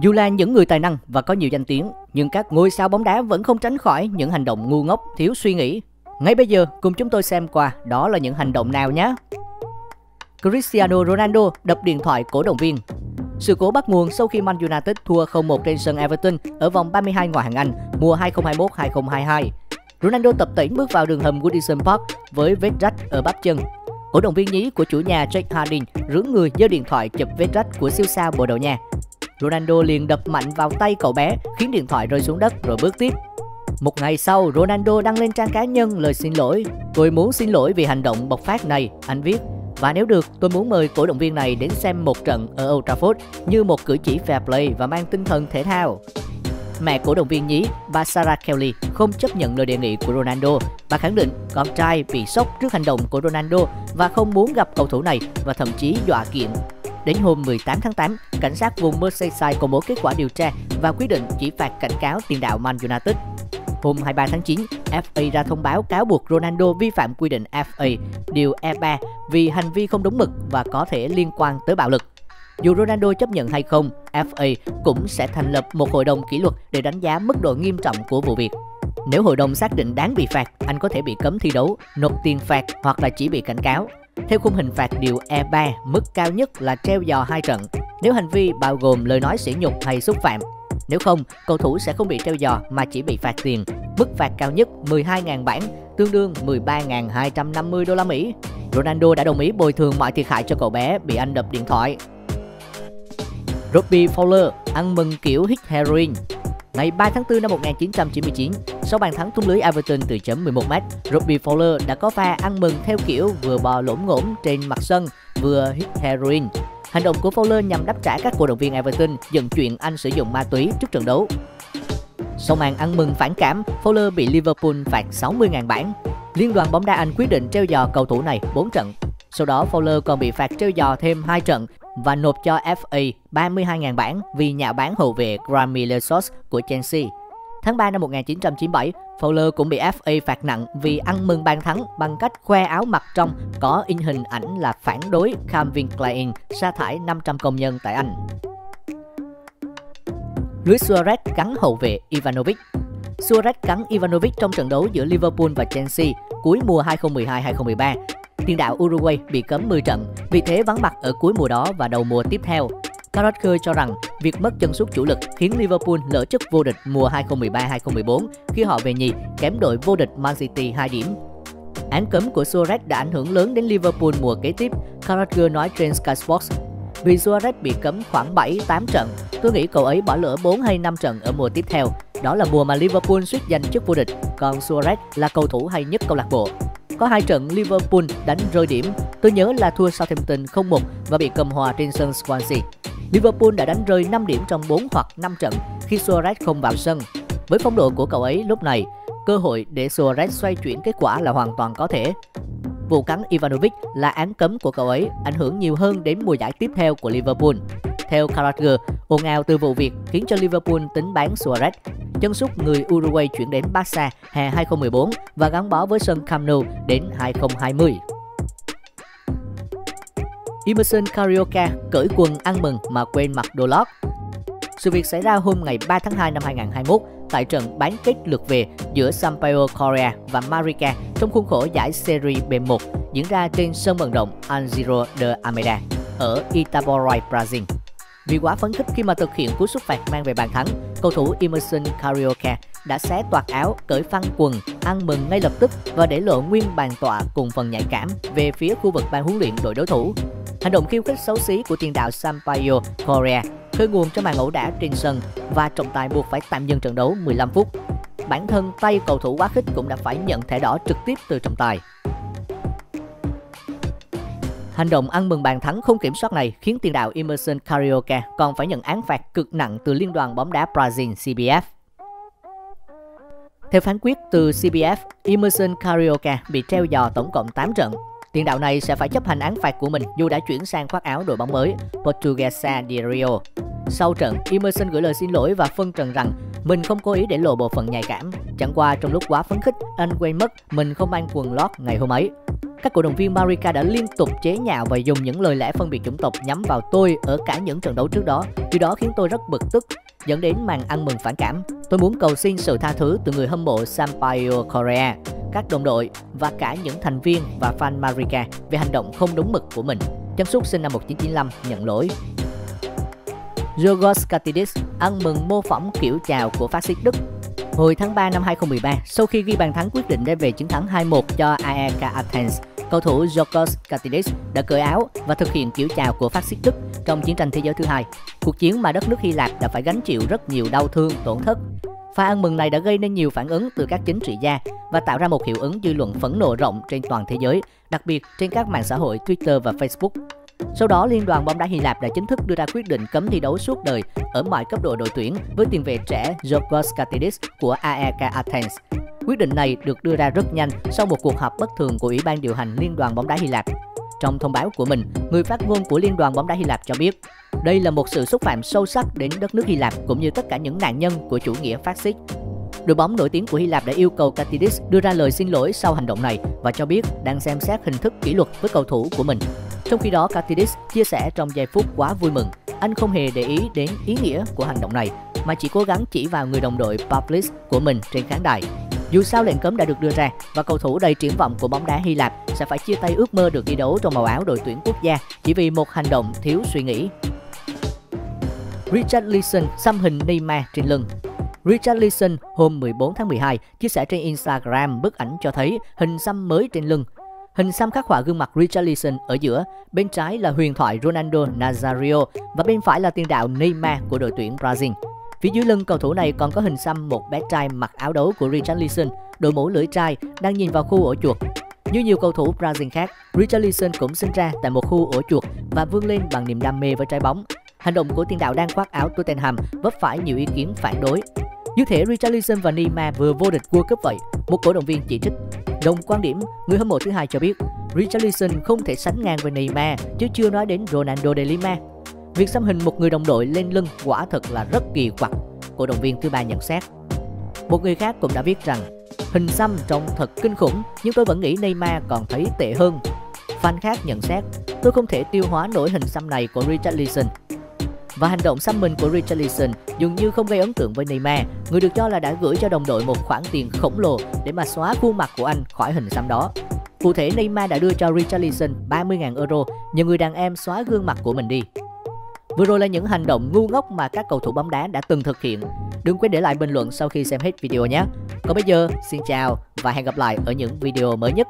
Dù là những người tài năng và có nhiều danh tiếng, nhưng các ngôi sao bóng đá vẫn không tránh khỏi những hành động ngu ngốc, thiếu suy nghĩ. Ngay bây giờ, cùng chúng tôi xem qua đó là những hành động nào nhé. Cristiano Ronaldo đập điện thoại cổ động viên. Sự cố bắt nguồn sau khi Man United thua 0-1 trên sân Everton ở vòng 32 ngoại hạng Anh mùa 2021-2022. Ronaldo tập tễnh bước vào đường hầm Goodison Park với vết rách ở bắp chân. Cổ động viên nhí của chủ nhà Jack Harding rướng người giơ điện thoại chụp vết rách của siêu sao Bồ Đào Nha. Ronaldo liền đập mạnh vào tay cậu bé khiến điện thoại rơi xuống đất rồi bước tiếp. Một ngày sau, Ronaldo đăng lên trang cá nhân lời xin lỗi. Tôi muốn xin lỗi vì hành động bộc phát này, anh viết. Và nếu được, tôi muốn mời cổ động viên này đến xem một trận ở Old Trafford như một cử chỉ fair play và mang tinh thần thể thao. Mẹ cổ động viên nhí, bà Sarah Kelly, không chấp nhận lời đề nghị của Ronaldo. Bà khẳng định con trai bị sốc trước hành động của Ronaldo và không muốn gặp cầu thủ này và thậm chí dọa kiện. Đến hôm 18 tháng 8, cảnh sát vùng Merseyside công bố kết quả điều tra và quyết định chỉ phạt cảnh cáo tiền đạo Man United. Hôm 23 tháng 9, FA ra thông báo cáo buộc Ronaldo vi phạm quy định FA điều E3 vì hành vi không đúng mực và có thể liên quan tới bạo lực. Dù Ronaldo chấp nhận hay không, FA cũng sẽ thành lập một hội đồng kỷ luật để đánh giá mức độ nghiêm trọng của vụ việc. Nếu hội đồng xác định đáng bị phạt, anh có thể bị cấm thi đấu, nộp tiền phạt hoặc là chỉ bị cảnh cáo. Theo khung hình phạt điều E3, mức cao nhất là treo giò hai trận nếu hành vi bao gồm lời nói sỉ nhục hay xúc phạm. Nếu không, cầu thủ sẽ không bị treo giò mà chỉ bị phạt tiền. Mức phạt cao nhất 12.000 bảng, tương đương 13.250 đô la Mỹ. Ronaldo đã đồng ý bồi thường mọi thiệt hại cho cậu bé bị anh đập điện thoại. Robbie Fowler ăn mừng kiểu hit heroin Ngày 3 tháng 4 năm 1999, sau bàn thắng tung lưới Everton từ chấm 11m, Robbie Fowler đã có pha ăn mừng theo kiểu vừa bò lổm ngỗm trên mặt sân, vừa hit heroin. Hành động của Fowler nhằm đáp trả các cổ động viên Everton dần chuyện anh sử dụng ma túy trước trận đấu. Sau màn ăn mừng phản cảm, Fowler bị Liverpool phạt 60.000 bảng. Liên đoàn bóng đá Anh quyết định treo giò cầu thủ này 4 trận. Sau đó Fowler còn bị phạt treo giò thêm 2 trận và nộp cho FA 32.000 bảng vì nhạo bán hậu vệ Grammy Lesos của Chelsea. Tháng 3 năm 1997, Fowler cũng bị FA phạt nặng vì ăn mừng bàn thắng bằng cách khoe áo mặt trong có in hình ảnh là phản đối Calvin Klein sa thải 500 công nhân tại Anh. Luis Suarez cắn hậu vệ Ivanovic Suarez cắn Ivanovic trong trận đấu giữa Liverpool và Chelsea cuối mùa 2012-2013 tiền đạo Uruguay bị cấm 10 trận, vì thế vắng mặt ở cuối mùa đó và đầu mùa tiếp theo. Carrasco cho rằng việc mất chân sút chủ lực khiến Liverpool lỡ chức vô địch mùa 2013-2014 khi họ về nhì kém đội vô địch Man City 2 điểm. Án cấm của Suarez đã ảnh hưởng lớn đến Liverpool mùa kế tiếp, Carrasco nói trên Sky Sports. Vì Suarez bị cấm khoảng 7-8 trận, tôi nghĩ cậu ấy bỏ lỡ 4 hay 5 trận ở mùa tiếp theo. Đó là mùa mà Liverpool suýt giành chức vô địch, còn Suarez là cầu thủ hay nhất câu lạc bộ. Có hai trận Liverpool đánh rơi điểm, tôi nhớ là thua Southampton 0-1 và bị cầm hòa trên sân Swansea. Liverpool đã đánh rơi 5 điểm trong 4 hoặc 5 trận khi Suarez không vào sân. Với phong độ của cậu ấy lúc này, cơ hội để Suarez xoay chuyển kết quả là hoàn toàn có thể. Vụ cắn Ivanovic là án cấm của cậu ấy, ảnh hưởng nhiều hơn đến mùa giải tiếp theo của Liverpool. Theo Carragher, ồn ào từ vụ việc khiến cho Liverpool tính bán Suarez. Chân sút người Uruguay chuyển đến Barca hè 2014 và gắn bó với sân Camp Nou đến 2020. Emerson Carioca cởi quần ăn mừng mà quên mặc đồ lót. Sự việc xảy ra hôm ngày 3 tháng 2 năm 2021 tại trận bán kết lượt về giữa Sampaio Correa và Marica trong khuôn khổ giải Serie B1 diễn ra trên sân vận động Anziro de Almeida ở Itaboraí, Brazil. Vì quá phấn khích khi mà thực hiện cú sút phạt mang về bàn thắng, cầu thủ Emerson Carioca đã xé toạc áo, cởi phăng quần, ăn mừng ngay lập tức và để lộ nguyên bàn tọa cùng phần nhạy cảm về phía khu vực ban huấn luyện đội đối thủ. Hành động khiêu khích xấu xí của tiền đạo Sampaio Correa khơi nguồn cho màn ẩu đả trên sân và trọng tài buộc phải tạm dừng trận đấu 15 phút. Bản thân tay cầu thủ quá khích cũng đã phải nhận thẻ đỏ trực tiếp từ trọng tài. Hành động ăn mừng bàn thắng không kiểm soát này khiến tiền đạo Emerson Carioca còn phải nhận án phạt cực nặng từ Liên đoàn bóng đá Brazil CBF. Theo phán quyết từ CBF, Emerson Carioca bị treo giò tổng cộng 8 trận. Tiền đạo này sẽ phải chấp hành án phạt của mình dù đã chuyển sang khoác áo đội bóng mới Portuguesa de Rio. Sau trận, Emerson gửi lời xin lỗi và phân trần rằng mình không cố ý để lộ bộ phận nhạy cảm. Chẳng qua trong lúc quá phấn khích, anh quên mất mình không mang quần lót ngày hôm ấy. các cổ động viên Marica đã liên tục chế nhạo và dùng những lời lẽ phân biệt chủng tộc nhắm vào tôi ở cả những trận đấu trước đó. Điều đó khiến tôi rất bực tức, dẫn đến màn ăn mừng phản cảm. Tôi muốn cầu xin sự tha thứ từ người hâm mộ Sampaio Korea, các đồng đội và cả những thành viên và fan Marica về hành động không đúng mực của mình. Chân sút sinh năm 1995 nhận lỗi. Yorgos Katidis ăn mừng mô phỏng kiểu chào của phát xít Đức Hồi tháng 3 năm 2013, sau khi ghi bàn thắng quyết định đem về chiến thắng 2-1 cho AEK Athens, cầu thủ Jorgos Katidis đã cởi áo và thực hiện kiểu chào của phát xít Đức trong chiến tranh thế giới thứ hai. Cuộc chiến mà đất nước Hy Lạp đã phải gánh chịu rất nhiều đau thương, tổn thất. Pha ăn mừng này đã gây nên nhiều phản ứng từ các chính trị gia và tạo ra một hiệu ứng dư luận phẫn nộ rộng trên toàn thế giới, đặc biệt trên các mạng xã hội Twitter và Facebook. Sau đó, Liên đoàn bóng đá Hy Lạp đã chính thức đưa ra quyết định cấm thi đấu suốt đời ở mọi cấp độ đội tuyển với tiền vệ trẻ Georgios Katidis của AEK Athens. Quyết định này được đưa ra rất nhanh sau một cuộc họp bất thường của Ủy ban điều hành Liên đoàn bóng đá Hy Lạp. Trong thông báo của mình, người phát ngôn của Liên đoàn bóng đá Hy Lạp cho biết, đây là một sự xúc phạm sâu sắc đến đất nước Hy Lạp cũng như tất cả những nạn nhân của chủ nghĩa phát xít. Đội bóng nổi tiếng của Hy Lạp đã yêu cầu Katidis đưa ra lời xin lỗi sau hành động này và cho biết đang xem xét hình thức kỷ luật với cầu thủ của mình. Trong khi đó, Katidis chia sẻ trong giây phút quá vui mừng, anh không hề để ý đến ý nghĩa của hành động này, mà chỉ cố gắng chỉ vào người đồng đội Pavlis của mình trên khán đài. Dù sao lệnh cấm đã được đưa ra và cầu thủ đầy triển vọng của bóng đá Hy Lạp sẽ phải chia tay ước mơ được thi đấu trong màu áo đội tuyển quốc gia chỉ vì một hành động thiếu suy nghĩ. Richard Leeson xăm hình Neymar trên lưng Richard Leeson hôm 14 tháng 12 chia sẻ trên Instagram bức ảnh cho thấy hình xăm mới trên lưng Hình xăm khắc họa gương mặt Richard Leeson ở giữa, bên trái là huyền thoại Ronaldo Nazario và bên phải là tiền đạo Neymar của đội tuyển Brazil. Phía dưới lưng cầu thủ này còn có hình xăm một bé trai mặc áo đấu của Richarlison, đội mũ lưỡi trai đang nhìn vào khu ổ chuột. Như nhiều cầu thủ Brazil khác, Richarlison cũng sinh ra tại một khu ổ chuột và vươn lên bằng niềm đam mê với trái bóng. Hành động của tiền đạo đang khoác áo Tottenham vấp phải nhiều ý kiến phản đối. Như thể Richarlison và Neymar vừa vô địch World Cup vậy, một cổ động viên chỉ trích Đồng quan điểm, người hâm mộ thứ hai cho biết Richarlison không thể sánh ngang với Neymar chứ chưa nói đến Ronaldo de Lima. Việc xăm hình một người đồng đội lên lưng quả thật là rất kỳ quặc, cổ động viên thứ ba nhận xét. Một người khác cũng đã viết rằng hình xăm trông thật kinh khủng nhưng tôi vẫn nghĩ Neymar còn thấy tệ hơn. Fan khác nhận xét, tôi không thể tiêu hóa nổi hình xăm này của Richarlison và hành động xăm mình của Richarlison dường như không gây ấn tượng với Neymar, người được cho là đã gửi cho đồng đội một khoản tiền khổng lồ để mà xóa khuôn mặt của anh khỏi hình xăm đó. Cụ thể Neymar đã đưa cho Richarlison 30.000 euro nhờ người đàn em xóa gương mặt của mình đi. Vừa rồi là những hành động ngu ngốc mà các cầu thủ bóng đá đã từng thực hiện. Đừng quên để lại bình luận sau khi xem hết video nhé. Còn bây giờ, xin chào và hẹn gặp lại ở những video mới nhất.